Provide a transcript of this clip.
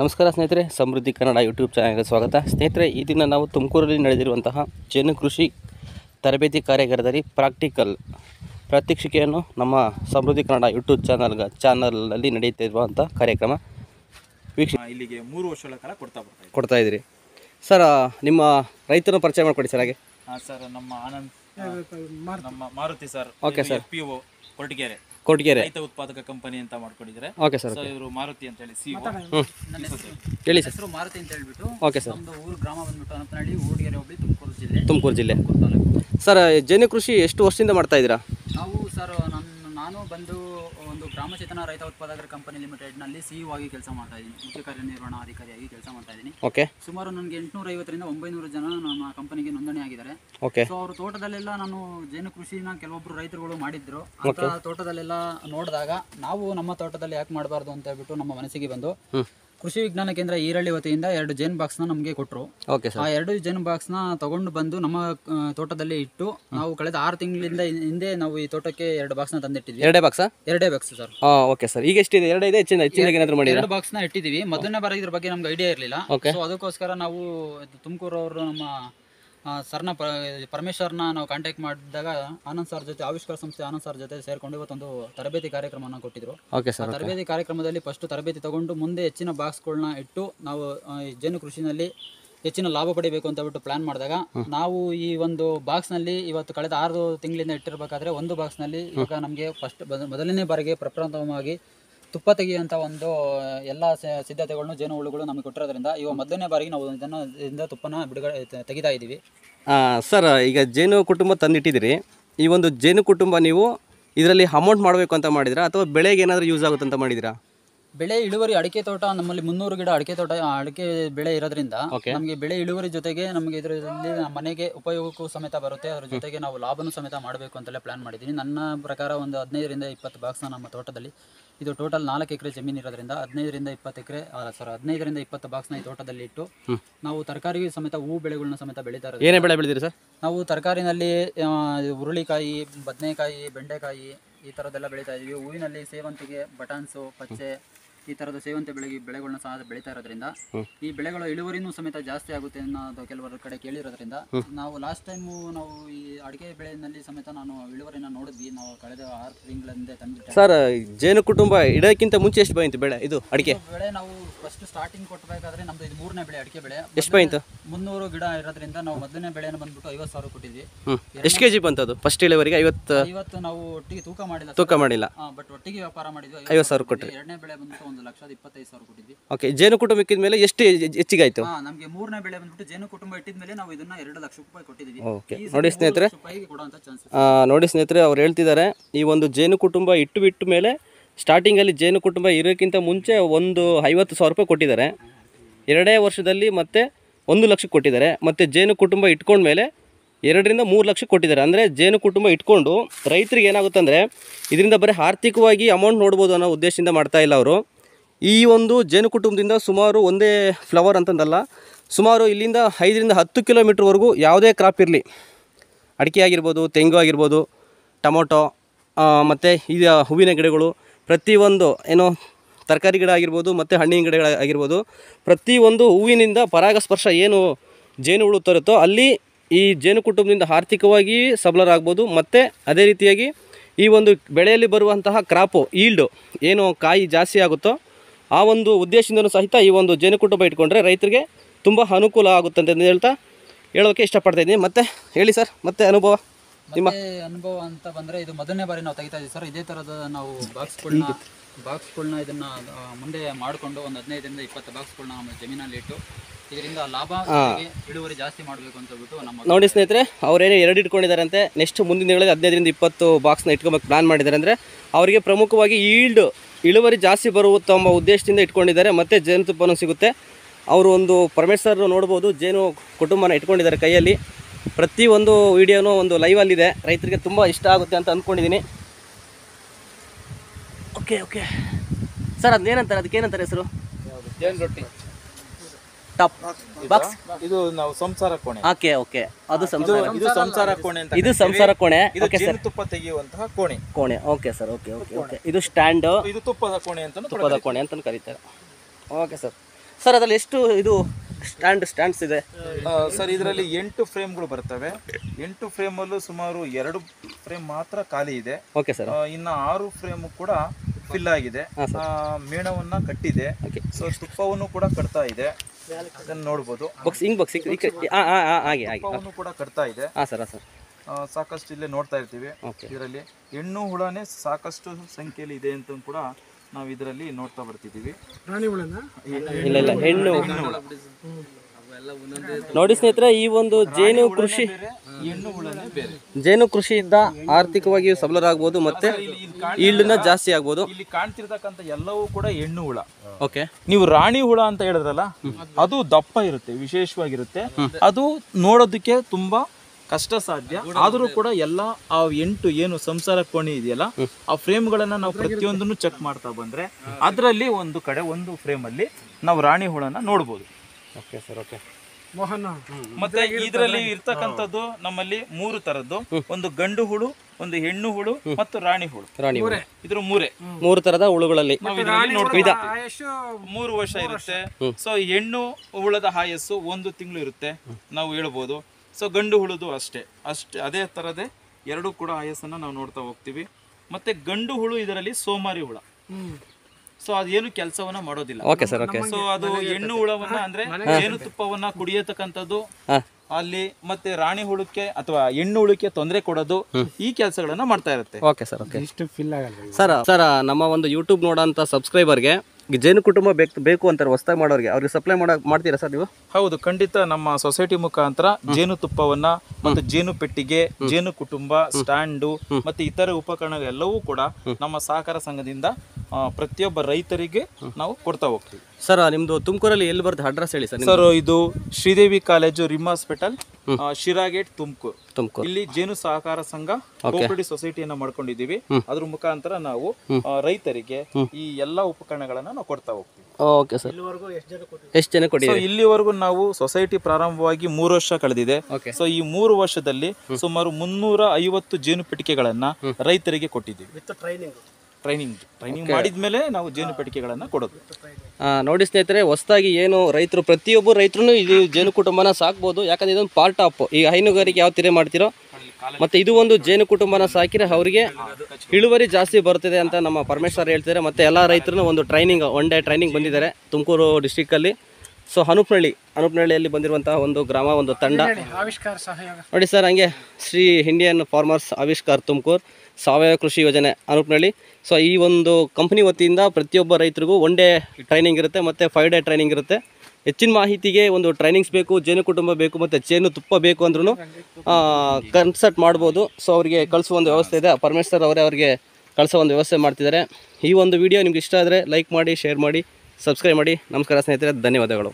ನಮಸ್ಕಾರ ಸ್ನೇಹಿತರೆ ಸಮೃದ್ಧಿ ಕನ್ನಡ ಯೂಟ್ಯೂಬ್ ಚಾನಲ್ಗೆ ಸ್ವಾಗತ. ಸ್ನೇಹಿತರೆ ಈ ದಿನ ನಾವು ತುಮಕೂರಲ್ಲಿ ನಡೆದಿರುವಂತಹ ಜೇನು ಕೃಷಿ ತರಬೇತಿ ಕಾರ್ಯಾಗಾರದಲ್ಲಿ ಪ್ರಾಕ್ಟಿಕಲ್ ಪ್ರಾತ್ಯಕ್ಷಿಕೆಯನ್ನು ನಮ್ಮ ಸಮೃದ್ಧಿ ಕನ್ನಡ ಯೂಟ್ಯೂಬ್ ಚಾನಲ್ಗ ಚಾನಲ್ನಲ್ಲಿ ನಡೆಯುತ್ತಿರುವಂಥ ಕಾರ್ಯಕ್ರಮ ವೀಕ್ಷ ಇಲ್ಲಿಗೆ ಮೂರು ವರ್ಷಗಳ ಕಾಲ ಕೊಡ್ತಾ ಬರ್ತಾ ಕೊಡ್ತಾ ಇದ್ದೀರಿ. ಸರ್ ನಿಮ್ಮ ರೈತರನ್ನು ಪರಿಚಯ ಮಾಡಿಕೊಡಿ ಸರ್ ಹಾಗೆ. ಹಾಂ ಸರ್ ನಮ್ಮ ಆನಂದ್ ನಮ್ಮ Maruti sir okay sir P O Koratagere. Kotgere. ರೈತ ಉತ್ಪಾದಕ ಕಂಪನಿ ಅಂತ ಮಾಡ್ಕೊಂಡಿದ್ದಾರೆ. ಓಕೆ ಸರ್ ಸೊ ಇವರು ಮಾರುತಿ ಅಂತ ಹೇಳಿ ಸಿ ನನ್ನ ಹೆಸರು. ಹೇಳಿ ಸರ್ ಹೆಸರು ಮಾರುತಿ ಅಂತ ಹೇಳ್ಬಿಟ್ಟು ಓಕೆ ಸರ್ ಊರು ಗ್ರಾಮ ಬಂದ್ಬಿಟ್ಟು ಅನಪನಹಳ್ಳಿ ಊಡಿಗೆರೆ ಹೋಬಳಿ ತುಮಕೂರು ಜಿಲ್ಲೆ. ತುಮಕೂರು ಜಿಲ್ಲೆ. ಸರ್ ಜೇನು ಕೃಷಿ ಎಷ್ಟು ವರ್ಷದಿಂದ ಮಾಡ್ತಾ ಇದ್ದೀರಾ? ನಾವು ಸರ್ ನನ್ನ ನಾನು ಬಂದು ಒಂದು ಗ್ರಾಮ ಚೇತನ ರೈತ ಉತ್ಪಾದಕರ ಕಂಪನಿ ಲಿಮಿಟೆಡ್ನಲ್ಲಿ ಸಿಇಒ ಆಗಿ ಕೆಲಸ ಮಾಡ್ತಾ ಇದ್ದೀನಿ. ಮುಖ್ಯ ಕಾರ್ಯನಿರ್ವಹಣಾಧಿಕಾರಿಯಾಗಿ ಕೆಲಸ ಮಾಡ್ತಾ ಇದ್ದೀನಿ. ಓಕೆ. ಸುಮಾರು ನನಗೆ ಎಂಟುನೂರ ಐವತ್ತರಿಂದ ಒಂಬೈನೂರು ಜನ ನಮ್ಮ ಕಂಪನಿಗೆ ನೋಂದಣಿ ಆಗಿದ್ದಾರೆ. ಓಕೆ. ಸೊ ಅವ್ರ ತೋಟದಲ್ಲೆಲ್ಲ ನಾನು ಜೇನು ಕೃಷಿನ ಕೆಲವೊಬ್ರು ರೈತರುಗಳು ಮಾಡಿದ್ರು. ಅಂತ ತೋಟದಲ್ಲೆಲ್ಲ ನೋಡಿದಾಗ ನಾವು ನಮ್ಮ ತೋಟದಲ್ಲಿ ಯಾಕೆ ಮಾಡಬಾರ್ದು ಅಂತ ಹೇಳ್ಬಿಟ್ಟು ನಮ್ಮ ಮನಸ್ಸಿಗೆ ಬಂದು ಕೃಷಿ ವಿಜ್ಞಾನ ಕೇಂದ್ರ ಈರಳ್ಳಿ ವತಿಯಿಂದ ಎರಡು ಜೇನ್ ಬಾಕ್ಸ್ನ ನಮಗೆ ಕೊಟ್ಟರು ಓಕೆ ಸರ್. ಆ ಎರಡು ಜೇನು ಬಾಕ್ಸ್ನ ತಗೊಂಡು ಬಂದು ನಮ್ಮ ಆ, ತೋಟದಲ್ಲಿ ಇಟ್ಟು ನಾವು ಕಳೆದ ಆರು ತಿಂಗಳಿಂದ ಹಿಂದೆ ನಾವು ಈ ತೋಟಕ್ಕೆ ಎರಡು ಬಾಕ್ಸ್ನ ತಂದಿಟ್ಟಿದ್ವಿ. ಎರಡೇ ಬಾಕ್ಸ್? ಎರಡೇ ಬಾಕ್ಸ್ ಸರ್. ಹಾಂ ಓಕೆ ಸರ್. ಈಗ ಎಷ್ಟಿದೆ? ಎರಡೇ ಇದೆ ಹೆಚ್ಚಿನ ಹೆಚ್ಚಿನ ಏನಾದರೂ ಮಾಡಿರಾ ಎರಡು ಬಾಕ್ಸ್ನ ಇಟ್ಟಿದ್ದೀವಿ. ಮೊದಲನೇ ಬಾರಿ ಇದ್ರ ಬಗ್ಗೆ ನಮ್ಗೆ ಐಡಿಯಾ ಇರಲಿಲ್ಲ. Okay. ಸೊ ಅದಕ್ಕೋಸ್ಕರ ನಾವು ತುಮಕೂರು ಅವರು ನಮ್ಮ ಸರ್ನ ಪ ಪರಮೇಶ್ವರ್ನ ನಾವು ಕಾಂಟ್ಯಾಕ್ಟ್ ಮಾಡಿದಾಗ ಆನಂದ್ ಸರ್ ಜೊತೆ ಆವಿಷ್ಕಾರ ಸಂಸ್ಥೆ ಆನಂದ್ ಸರ್ ಜೊತೆ ಸೇರಿಕೊಂಡು ಇವತ್ತೊಂದು ತರಬೇತಿ ಕಾರ್ಯಕ್ರಮವನ್ನು ಕೊಟ್ಟಿದ್ರು. ಓಕೆ ಆ ಸರ್ ತರಬೇತಿ ಕಾರ್ಯಕ್ರಮದಲ್ಲಿ ಫಸ್ಟ್ ತರಬೇತಿ ತಗೊಂಡು ಮುಂದೆ ಹೆಚ್ಚಿನ ಬಾಕ್ಸ್ಗಳನ್ನ ಇಟ್ಟು ನಾವು ಆ, ಈ ಜೇನು ಕೃಷಿನಲ್ಲಿ ಹೆಚ್ಚಿನ ಲಾಭ ಪಡಿಬೇಕು ಅಂತ ಬಿಟ್ಟು ಪ್ಲಾನ್ ಮಾಡಿದಾಗ ನಾವು ಈ ಒಂದು ಬಾಕ್ಸ್ನಲ್ಲಿ ಇವತ್ತು ಕಳೆದ ಆರು ತಿಂಗಳಿಂದ ಇಟ್ಟಿರಬೇಕಾದ್ರೆ ಒಂದು ಬಾಕ್ಸ್ನಲ್ಲಿ ಈಗ ನಮಗೆ ಫಸ್ಟ್ ಮೊದಲನೇ ಬಾರಿಗೆ ಪ್ರಪ್ರಥಮವಾಗಿ ತುಪ್ಪ ತೆಗೆಯುವಂಥ ಒಂದು ಎಲ್ಲ ಸಿದ್ಧತೆಗಳನ್ನು ಜೇನು ಹುಳುಗಳು ನಮಗೆ ಕೊಟ್ಟಿರೋದ್ರಿಂದ ಇವಾಗ ಮೊದಲನೇ ಬಾರಿಗೆ ನಾವು ಇದನ್ನು ಇದರಿಂದ ತುಪ್ಪನ ಬಿಡುಗಡೆ ತೆಗೀತಾ ಇದ್ದೀವಿ ಸರ್ ಈಗ ಜೇನು ಕುಟುಂಬ ತಂದಿಟ್ಟಿದ್ದೀರಿ. ಈ ಒಂದು ಜೇನು ಕುಟುಂಬ ನೀವು ಇದರಲ್ಲಿ ಅಮೌಂಟ್ ಮಾಡಬೇಕು ಅಂತ ಮಾಡಿದಿರಾ ಅಥವಾ ಬೆಳೆಗೆ ಏನಾದರೂ ಯೂಸ್ ಆಗುತ್ತೆ ಅಂತ ಮಾಡಿದಿರಾ ಬೆಳೆ ಇಳುವರಿ ಅಡಿಕೆ ತೋಟ ನಮ್ಮಲ್ಲಿ ಮುನ್ನೂರು ಗಿಡ ಅಡಿಕೆ ತೋಟ ಅಡಿಕೆ ಬೆಳೆ ಇರೋದ್ರಿಂದ. ನಮಗೆ ಬೆಳೆ ಇಳುವರಿ ಜೊತೆಗೆ ನಮಗೆ ಇದರಲ್ಲಿ ಮನೆಗೆ ಉಪಯೋಗಕ್ಕೂ ಸಮೇತ ಬರುತ್ತೆ. ಅದ್ರ ಜೊತೆಗೆ ನಾವು ಲಾಭನೂ ಸಮೇತ ಮಾಡಬೇಕು ಅಂತಲೇ ಪ್ಲಾನ್ ಮಾಡಿದ್ದೀನಿ. ನನ್ನ ಪ್ರಕಾರ ಒಂದು ಹದಿನೈದರಿಂದ ಇಪ್ಪತ್ತು ಬಾಕ್ಸ್ನ ನಮ್ಮ ತೋಟದಲ್ಲಿ ಇದು ಟೋಟಲ್ ನಾಲ್ಕು ಎಕರೆ ಜಮೀನು ಇರೋದ್ರಿಂದ ಹದಿನೈದರಿಂದ ಇಪ್ಪತ್ತು ಎಕರೆ ಸಾರಿ ಹದಿನೈದರಿಂದ ಇಪ್ಪತ್ತು ಬಾಕ್ಸ್ನ ಈ ತೋಟದಲ್ಲಿ ಇಟ್ಟು ನಾವು ತರಕಾರಿ ಸಮೇತ ಹೂ ಬೆಳೆಗಳನ್ನ ಸಮೇತ ಬೆಳೀತಾ ಇರೋದು ಏನೇ ಬೆಳೆ ಬೆಳೆದಿರಿ ಸರ್? ನಾವು ತರಕಾರಿನಲ್ಲಿ ಆ, ಹುರುಳಿಕಾಯಿ ಬದನೆಕಾಯಿ ಬೆಂಡೆಕಾಯಿ ಈ ಥರದ್ದೆಲ್ಲ ಬೆಳೀತಾ ಇದೀವಿ ಹೂವಿನಲ್ಲಿ ಸೇವಂತಿಗೆ ಬಟಾನ್ಸು ಪಚ್ಚೆ ಈ ತರದ ಸೇವಂತಿ ಬೆಳೆಗೆ ಬೆಳೆಗಳನ್ನ ಸಹ ಬೆಳೀತಾ ಇರೋದ್ರಿಂದ ಈ ಬೆಳೆಗಳ ಇಳುವರಿನೂ ಸಮೇತ ಜಾಸ್ತಿ ಆಗುತ್ತೆ ಅನ್ನೋದು ಕೆಲವರ ಕಡೆ ಕೇಳಿರೋದ್ರಿಂದ ನಾವು ಲಾಸ್ಟ್ ಟೈಮು ನಾವು ಈ ಅಡಿಕೆ ಬೆಳೆಯಲ್ಲಿ ಸಮೇತ ನಾನು ಇಳುವರಿನ ನೋಡಿದ್ವಿ. ನಾವು ಕಳೆದ ಆರು ತಿಂಗಳ ಹಿಂದೆ ಸರ್ ಜೇನು ಕುಟುಂಬ ಇಡೋಕ್ಕಿಂತ ಮುಂಚೆ ಎಷ್ಟು ಬಂತು ಬೆಳೆ ಇದು ಅಡಿಕೆ? ಬೆಳೆ ನಾವು ಫಸ್ಟ್ ಸ್ಟಾರ್ಟಿಂಗ್ ಕೊಟ್ಟಬೇಕಾದ್ರೆ ನಮ್ದು ಇದು ಮೂರನೇ ಬೆಳೆ ಅಡಿಕೆ ಬೆಳೆ. ಎಷ್ಟು ಬಂತು? ಮುನ್ನೂರು ಗಿಡ ಇರೋದ್ರಿಂದ ನಾವು ಮೊದಲನೇ ಬೆಳೆನ ಬಂದ್ಬಿಟ್ಟು ಐವತ್ತು ಸಾವಿರ ಕೊಟ್ಟಿದ್ವಿ. ಎಷ್ಟು ಕೆಜಿ ಬಂತು ಅದು? ಫಸ್ಟ್ ಇಳುವರಿಗೆ ಐವತ್ತು ಇವತ್ತು ನಾವು ಒಟ್ಟಿಗೆ ತೂಕ ಮಾಡಿಲ್ಲ ತೂಕ ಮಾಡಿಲ್ಲ. ಬಟ್ ಒಟ್ಟಿಗೆ ವ್ಯಾಪಾರ ಮಾಡಿದ್ವಿ. ಐವತ್ತು ಸಾವಿರ ಕೊಟ್ಟರೆ ಎರಡನೇ ಬೆಳೆ ಬಂದ್ಬಿಟ್ಟು ಒಂದು ಲಕ್ಷದ ಇಪ್ಪತ್ತೈದು ಸಾವಿರ ಕೊಟ್ಟಿದ್ವಿ. ಓಕೆ ಜೇನು ಕುಟುಂಬಕ್ಕಿದ ಮೇಲೆ ಎಷ್ಟು ಹೆಚ್- ಹೆಚ್ಚಿಗೆ ಆಯ್ತು ನಮಗೆ ಮೂರನೇ ಬೆಳೆ ಬಂದ್ಬಿಟ್ಟು ಜೇನು ಕುಟುಂಬ ಇಟ್ಟಿದ್ಮೇಲೆ ನಾವು ಇದನ್ನ ಎರಡು ಲಕ್ಷ ರೂಪಾಯಿ ಕೊಟ್ಟಿದ್ವಿ ಓಕೆ ನೋಡಿ ಸ್ನೇಹಿತರೆ. ನೋಡಿ ಸ್ನೇಹಿತರೆ ಅವ್ರು ಹೇಳ್ತಿದ್ದಾರೆ ಈ ಒಂದು ಜೇನು ಕುಟುಂಬ ಇಟ್ಟು ಬಿಟ್ಟ ಮೇಲೆ ಸ್ಟಾರ್ಟಿಂಗಲ್ಲಿ ಜೇನು ಕುಟುಂಬ ಇರೋಕ್ಕಿಂತ ಮುಂಚೆ ಒಂದು ಐವತ್ತು ಸಾವಿರ ರೂಪಾಯಿ ಕೊಟ್ಟಿದ್ದಾರೆ. ಎರಡೇ ವರ್ಷದಲ್ಲಿ ಮತ್ತೆ ಒಂದು ಲಕ್ಷಕ್ಕೆ ಕೊಟ್ಟಿದ್ದಾರೆ. ಮತ್ತೆ ಜೇನು ಕುಟುಂಬ ಇಟ್ಕೊಂಡ್ಮೇಲೆ ಎರಡರಿಂದ ಮೂರು ಲಕ್ಷ ಕೊಟ್ಟಿದ್ದಾರೆ. ಅಂದರೆ ಜೇನು ಕುಟುಂಬ ಇಟ್ಕೊಂಡು ರೈತರಿಗೆ ಏನಾಗುತ್ತೆ ಅಂದರೆ ಇದರಿಂದ ಬರೀ ಆರ್ಥಿಕವಾಗಿ ಅಮೌಂಟ್ ನೋಡ್ಬೋದು ಅನ್ನೋ ಉದ್ದೇಶದಿಂದ ಮಾಡ್ತಾ ಇಲ್ಲ ಅವರು. ಈ ಒಂದು ಜೇನು ಕುಟುಂಬದಿಂದ ಸುಮಾರು ಒಂದೇ ಫ್ಲವರ್ ಅಂತಂದಲ್ಲ, ಸುಮಾರು ಇಲ್ಲಿಂದ ಐದರಿಂದ ಹತ್ತು ಕಿಲೋಮೀಟ್ರ್ವರೆಗೂ ಯಾವುದೇ ಕ್ರಾಪ್ ಇರಲಿ. ಅಡಿಕೆ ಆಗಿರ್ಬೋದು, ತೆಂಗು ಆಗಿರ್ಬೋದು, ಟೊಮೊಟೊ ಮತ್ತು ಇದು ಹೂವಿನ ಗಿಡಗಳು ಪ್ರತಿಯೊಂದು ಏನೋ ತರಕಾರಿ ಗಿಡ ಆಗಿರ್ಬೋದು, ಮತ್ತು ಹಣ್ಣಿನ ಗಿಡಗಳಾಗಿರ್ಬೋದು ಪ್ರತಿಯೊಂದು ಹೂವಿನಿಂದ ಪರಾಗಸ್ಪರ್ಶ ಏನು ಜೇನುಹುಳು ತರುತ್ತೋ ಅಲ್ಲಿ ಈ ಜೇನು ಕುಟುಂಬದಿಂದ ಆರ್ಥಿಕವಾಗಿ ಸಬಲರಾಗ್ಬೋದು, ಮತ್ತು ಅದೇ ರೀತಿಯಾಗಿ ಈ ಒಂದು ಬೆಳೆಯಲ್ಲಿ ಬರುವಂತಹ ಕ್ರಾಪು ಈಲ್ಡು ಏನು ಕಾಯಿ ಜಾಸ್ತಿ ಆಗುತ್ತೋ ಆ ಒಂದು ಉದ್ದೇಶದಿಂದನೂ ಸಹಿತ ಈ ಒಂದು ಜೇನು ಕುಟುಂಬ ಇಟ್ಕೊಂಡ್ರೆ ರೈತರಿಗೆ ತುಂಬ ಅನುಕೂಲ ಆಗುತ್ತೆ ಅಂತ ಹೇಳ್ತಾ ಹೇಳೋಕೆ ಇಷ್ಟಪಡ್ತಾ ಇದ್ದೀನಿ. ಮತ್ತೆ ಹೇಳಿ ಸರ್ ಮತ್ತೆ ಅನುಭವ ನಿಮ್ಮ ಅನುಭವ ಅಂತ ಬಂದ್ರೆ ಇದು ಮೊದಲನೇ ಬಾರಿ ನಾವು ತೆಗಿತಾ ಇದ್ದೀವಿ ಸರ್. ಇದೇ ತರದ ನಾವು ಬಾಕ್ಸ್ಗಳನ್ನ ಬಾಕ್ಸ್ಗಳನ್ನ ಇದನ್ನ ಮುಂದೆ ಮಾಡಿಕೊಂಡು ಒಂದು ಹದಿನೈದರಿಂದ ಇಪ್ಪತ್ತು ಬಾಕ್ಸ್ಗಳನ್ನ ನಮ್ಮ ಜಮೀನಲ್ಲಿ ಇಟ್ಟು ಇದರಿಂದ ಲಾಭ ಇಳುವರಿ ಜಾಸ್ತಿ ಮಾಡಬೇಕು ಅಂತ ಹೇಳ್ಬಿಟ್ಟು ನಮ್ಮ ನೋಡಿ ಸ್ನೇಹಿತರೆ ಅವರೇನೇ ಎರಡು ಇಟ್ಕೊಂಡಿದ್ದಾರಂತೆ ನೆಕ್ಸ್ಟ್ ಮುಂದಿನ ದಿನಗಳಲ್ಲಿ ಹದಿನೈದರಿಂದ ಇಪ್ಪತ್ತು ಬಾಕ್ಸ್ನ ಇಟ್ಕೊಬೇಕು ಪ್ಲಾನ್ ಮಾಡಿದ್ದಾರೆ ಅಂದರೆ ಅವರಿಗೆ ಪ್ರಮುಖವಾಗಿ ಈಲ್ಡ್ ಇಳುವರಿ ಜಾಸ್ತಿ ಬರುತ್ತೆ ಎಂಬ ಉದ್ದೇಶದಿಂದ ಇಟ್ಕೊಂಡಿದ್ದಾರೆ. ಮತ್ತು ಜೇನುತುಪ್ಪನೂ ಸಿಗುತ್ತೆ. ಅವರು ಒಂದು ಪರಮೇಶ್ವರ್ ನೋಡ್ಬೋದು. ಜೇನು ಕುಟುಂಬನ ಇಟ್ಕೊಂಡಿದ್ದಾರೆ ಕೈಯಲ್ಲಿ. ಪ್ರತಿ ಒಂದು ವಿಡಿಯೋನೂ ಒಂದು ಲೈವಲ್ಲಿದೆ ರೈತರಿಗೆ ತುಂಬ ಇಷ್ಟ ಆಗುತ್ತೆ ಅಂತ ಅಂದ್ಕೊಂಡಿದ್ದೀನಿ ಓಕೆ ಓಕೆ ಸರ್ ಅದೇನಂತಾರೆ ಅದಕ್ಕೆ ಏನಂತಾರೆ ಹೆಸರು? ಜೇನು ರೊಟ್ಟಿ. ಟಾಪ್ ಬಾಕ್ಸ್ ಇದು ನಾವು ಸಂಸಾರ ಕೋಣೆ. ಓಕೆ ಓಕೆ ಅದು ಸಂಸಾರ. ಇದು ಸಂಸಾರ ಕೋಣೆ ಅಂತ ಇದು ಸಂಸಾರ ಕೋಣೆ. ಓಕೆ ಸರ್ ಜೇನುತುಪ್ಪ ತೆಗೆಯುವಂತಹ ಕೋಣೆ. ಕೋಣೆ. Okay sir okay okay okay ಇದು ಸ್ಟ್ಯಾಂಡ್ ಇದು ತುಪ್ಪದ ಕೋಣೆ ಅಂತ ತುಪ್ಪದ ಕೋಣೆ ಅಂತ ಕರೀತಾರೆ. ಓಕೆ ಸರ್ ಸರ್ ಅದರಲ್ಲಿ ಎಷ್ಟು ಇದು ಸ್ಟ್ಯಾಂಡ್ ಸ್ಟ್ಯಾಂಡ್ಸ್ ಇದೆ? ಸರ್ ಇದರಲ್ಲಿ ಎಂಟು ಫ್ರೇಮ್ಗಳು ಬರ್ತವೆ. ಎಂಟು ಫ್ರೇಮಲ್ಲೂ ಸುಮಾರು ಎರಡು ಫ್ರೇಮ್ ಮಾತ್ರ ಖಾಲಿ ಇದೆ. ಓಕೆ ಸರ್ ಇನ್ನು ಆರು ಫ್ರೇಮ್ ಕೂಡ ಫಿಲ್ ಆಗಿದೆ. ಮೇಣವನ್ನ ಕಟ್ಟಿದೆ. ಸೊ ತುಪ್ಪವನ್ನು ಕೂಡ ಕಟ್ತಾ ಇದೆ. ಅದನ್ನು ನೋಡಬಹುದು ಬಾಕ್ಸ್ ಹಿಂಗ್ ಬಾಕ್ಸ್ ಹಾಂ ಹಾಂ ಹಾಂ ಹಾಗೆ ಕೂಡ ಕಟ್ತಾ ಇದೆ. ಹಾಂ ಸರ್ ಹಾಂ ಸರ್. ಆ, ಸಾಕಷ್ಟು ಇಲ್ಲೇ ನೋಡ್ತಾ ಇರ್ತೀವಿ. ಇದರಲ್ಲಿ ಹೆಣ್ಣು ಹುಳನೇ ಸಾಕಷ್ಟು ಸಂಖ್ಯೆಯಲ್ಲಿ ಇದೆ ಅಂತ ಕೂಡ ನಾವು ಇದರಲ್ಲಿ ನೋಡ್ತಾ ಬರ್ತಿದ್ದೀವಿ. ಇಲ್ಲ ಇಲ್ಲ ಹೆಣ್ಣು ನೋಡಿ ಸ್ನೇಹಿತರೆ ಈ ಒಂದು ಜೇನು ಕೃಷಿ ಹೆಣ್ಣು ಹುಳನೇ ಬೇರೆ. ಜೇನು ಕೃಷಿಯಿಂದ ಆರ್ಥಿಕವಾಗಿ ಸಬಲರಾಗ್ಬೋದು ಮತ್ತೆ ಈಲ್ಡ್ನ ಜಾಸ್ತಿ ಆಗ್ಬೋದು. ಇಲ್ಲಿ ಕಾಣ್ತಿರ್ತಕ್ಕಂಥ ಎಲ್ಲವೂ ಕೂಡ ಹೆಣ್ಣು ಹುಳ. ಓಕೆ. ನೀವು ರಾಣಿ ಹುಳ ಅಂತ ಹೇಳಿದ್ರಲ್ಲ ಅದು ದಪ್ಪ ಇರುತ್ತೆ ವಿಶೇಷವಾಗಿರುತ್ತೆ. ಅದು ನೋಡೋದಕ್ಕೆ ತುಂಬಾ ಕಷ್ಟ ಸಾಧ್ಯ ಆದರೂ ಕೂಡ ಎಲ್ಲ ಆ ಎಂಟು ಏನು ಸಂಸಾರ ಕೋಣಿ ಇದೆಯಲ್ಲ ಆ ಫ್ರೇಮ್ಗಳನ್ನ ನಾವು ಪ್ರತಿಯೊಂದನ್ನು ಚೆಕ್ ಮಾಡ್ತಾ ಬಂದ್ರೆ ಅದರಲ್ಲಿ ಒಂದು ಕಡೆ ಒಂದು ಫ್ರೇಮ್ ಅಲ್ಲಿ ನಾವು ರಾಣಿ ಹುಳನ ನೋಡ್ಬೋದು. ಓಕೆ ಸರ್ ಓಕೆ ಮತ್ತೆ ಇದರಲ್ಲಿ ಇರ್ತಕ್ಕಂಥದ್ದು ನಮ್ಮಲ್ಲಿ ಮೂರು ತರದ್ದು. ಒಂದು ಗಂಡು ಹುಳು ಒಂದು ಹೆಣ್ಣು ಹುಳು ಮತ್ತು ರಾಣಿ ಹುಳು. ರಾಣಿ ಹುಳು. ಇದ್ರ ಮೂರೇ. ಮೂರು ತರದ ಹುಳುಗಳಲ್ಲಿ. ಮೂರು ವರ್ಷ ಇರುತ್ತೆ. ಸೊ ಹೆಣ್ಣು ಹುಳದ ಆಯಸ್ಸು ಒಂದು ತಿಂಗಳು ಇರುತ್ತೆ. ನಾವು ಹೇಳ್ಬೋದು. ಸೊ ಗಂಡು ಹುಳುದು ಅಷ್ಟೇ. ಅಷ್ಟೇ ಅದೇ ತರದೇ ಎರಡು ಕೂಡ ಆಯಸ್ಸನ್ನ ನಾವು ನೋಡ್ತಾ ಹೋಗ್ತೀವಿ. ಮತ್ತೆ ಗಂಡು ಹುಳು ಇದರಲ್ಲಿ ಸೋಮಾರಿ ಹುಳ. ಸೊ ಅದೇನು ಕೆಲಸವನ್ನ ಮಾಡೋದಿಲ್ಲ. ಓಕೆ ಸರ್ ಓಕೆ ಸೊ ಅದು ಹೆಣ್ಣು ಹುಳವನ್ನ ಅಂದ್ರೆ ಜೇನುತುಪ್ಪವನ್ನ ಕುಡಿಯತಕ್ಕಂಥದ್ದು ಹಾಂ. ಅಲ್ಲಿ ಮತ್ತೆ ರಾಣಿ ಹುಳಕ್ಕೆ ಅಥವಾ ಹೆಣ್ಣು ಹುಳಕ್ಕೆ ತೊಂದರೆ ಕೊಡೋದು ಈ ಕೆಲಸಗಳನ್ನ ಮಾಡ್ತಾ ಇರುತ್ತೆ. Okay sir okay sir sir ನಮ್ಮ ಒಂದು ಯೂಟ್ಯೂಬ್ ನೋಡೋಂಥ ಸಬ್ಸ್ಕ್ರೈಬರ್ಗೆ ಜೇನು ಕುಟುಂಬ ಬೇಕು ಬೇಕು ಅಂತಾರೆ ಹೊಸದಾಗಿ ಮಾಡೋರಿಗೆ ಅವ್ರಿಗೆ ಸಪ್ಲೈ ಮಾಡೋ ಮಾಡ್ತೀರಾ ಸರ್ ನೀವು? ಹೌದು ಖಂಡಿತ ನಮ್ಮ ಸೊಸೈಟಿ ಮುಖಾಂತರ ಜೇನುತುಪ್ಪವನ್ನ ಮತ್ತು ಜೇನು ಪೆಟ್ಟಿಗೆ ಜೇನು ಕುಟುಂಬ ಸ್ಟ್ಯಾಂಡು ಮತ್ತೆ ಇತರ ಉಪಕರಣಗಳೆಲ್ಲವೂ ಕೂಡ ನಮ್ಮ ಸಹಕಾರ ಸಂಘದಿಂದ ಪ್ರತಿಯೊಬ್ಬ ರೈತರಿಗೆ ನಾವು ಕೊಡ್ತಾ ಹೋಗ್ತೀವಿ. ಸರ್ ನಿಮ್ದು ತುಮಕೂರಲ್ಲಿ ಎಲ್ಲಿ ಬರ್ದು ಅಡ್ರೆಸ್ ಹೇಳಿ ಸರ್ ಸರ್ ಇದು Sridevi college rim hospital Sira gate Tumakuru. Tumakuru. ಇಲ್ಲಿ ಜೇನು ಸಹಕಾರ ಸಂಘ ಕೋಪರೇಟಿವ್ ಸೊಸೈಟಿಯನ್ನ ಮಾಡ್ಕೊಂಡಿದೀವಿ ಅದ್ರ ಮುಖಾಂತರ ನಾವು ರೈತರಿಗೆ ಈ ಎಲ್ಲಾ ಉಪಕರಣಗಳನ್ನ ನಾವು ಕೊಡ್ತಾ ಹೋಗ್ತೀವಿ. ಓಕೆ ಸರ್ ಎಷ್ಟು ಜನ ಕೊಡಿ ಸೊ ಇಲ್ಲಿವರೆಗೂ ನಾವು ಸೊಸೈಟಿ ಪ್ರಾರಂಭವಾಗಿ ಮೂರು ವರ್ಷ ಕಳೆದಿದೆ. ಸೊ ಈ ಮೂರು ವರ್ಷದಲ್ಲಿ ಸುಮಾರು ಮುನ್ನೂರ ಐವತ್ತು ಜೇನು ಪೆಟ್ಟಿಗೆಗಳನ್ನ ರೈತರಿಗೆ ಕೊಟ್ಟಿದ್ದೀವಿ. ಟ್ರೈನಿಂಗ್ ಟ್ರೈನಿಂಗ್ ಟ್ರೈನಿಂಗ್ ಮಾಡಿದ್ಮೇಲೆ ನಾವು ಜೇನು ಪೆಟ್ಟಿಗೆಗಳನ್ನ ಕೊಡೋದು. ಆ, ನೋಡಿ ಸ್ನೇಹಿತರೆ ಹೊಸದಾಗಿ ಏನು ರೈತರು ಪ್ರತಿಯೊಬ್ಬ ರೈತರು ಇದು ಜೇನು ಕುಟುಂಬನ ಸಾಕ್ಬೋದು. ಯಾಕಂದ್ರೆ ಇದೊಂದು ಪಾರ್ಟ್ ಆಫ್ ಈ ಹೈನುಗಾರಿಕೆ ಯಾವ ತಿರೇ ಮಾಡ್ತಿರೋ ಮತ್ತೆ ಇದು ಒಂದು ಜೇನು ಕುಟುಂಬನ ಸಾಕಿದ್ರೆ ಅವರಿಗೆ ಇಳುವರಿ ಜಾಸ್ತಿ ಬರ್ತದೆ ಅಂತ ನಮ್ಮ ಪರಮೇಶ್ವರ್ ಹೇಳ್ತಿದ್ದಾರೆ. ಮತ್ತೆ ಎಲ್ಲ ರೈತರು ಒಂದು ಟ್ರೈನಿಂಗ್ ಒನ್ ಡೇ ಟ್ರೈನಿಂಗ್ ಬಂದಿದ್ದಾರೆ ತುಮಕೂರು ಡಿಸ್ಟಿಕ್ಕಲ್ಲಿ ಸೊ ಹನುಪ್ನಳ್ಳಿ ಹನುಪ್ನಳ್ಳಿಯಲ್ಲಿ ಬಂದಿರುವಂತಹ ಒಂದು ಗ್ರಾಮ ಒಂದು ತಂಡ. ನೋಡಿ ಸರ್ ಹಂಗೆ ಶ್ರೀ ಇಂಡಿಯನ್ ಫಾರ್ಮರ್ಸ್ ಆವಿಷ್ಕಾರ್ ತುಮಕೂರು. ಸಾವಯವ ಕೃಷಿ ಯೋಜನೆ ಅನುಪ್ನಳ್ಳಿ ಸೊ ಈ ಒಂದು ಕಂಪ್ನಿ ವತಿಯಿಂದ ಪ್ರತಿಯೊಬ್ಬ ರೈತರಿಗೂ ಒನ್ ಡೇ ಟ್ರೈನಿಂಗ್ ಇರುತ್ತೆ, ಮತ್ತು ಫೈವ್ ಡೇ ಟ್ರೈನಿಂಗ್ ಇರುತ್ತೆ. ಹೆಚ್ಚಿನ ಮಾಹಿತಿಗೆ ಒಂದು ಟ್ರೈನಿಂಗ್ಸ್ ಬೇಕು ಜೇನು ಕುಟುಂಬ ಬೇಕು, ಮತ್ತು ಜೇನು ತುಪ್ಪ ಬೇಕು ಅಂದ್ರೂ ಕನ್ಸಲ್ಟ್ ಮಾಡ್ಬೋದು. ಸೊ ಅವರಿಗೆ ಕಳಿಸೋ ಒಂದು ವ್ಯವಸ್ಥೆ ಇದೆ. ಪರಮೇಶ್ವರ್ ಅವರೇ ಅವರಿಗೆ ಕಳಿಸೋ ಒಂದು ವ್ಯವಸ್ಥೆ ಮಾಡ್ತಿದ್ದಾರೆ. ಈ ಒಂದು ವಿಡಿಯೋ ನಿಮ್ಗೆ ಇಷ್ಟ ಆದರೆ ಲೈಕ್ ಮಾಡಿ ಶೇರ್ ಮಾಡಿ ಸಬ್ಸ್ಕ್ರೈಬ್ ಮಾಡಿ. ನಮಸ್ಕಾರ ಸ್ನೇಹಿತರೆ, ಧನ್ಯವಾದಗಳು.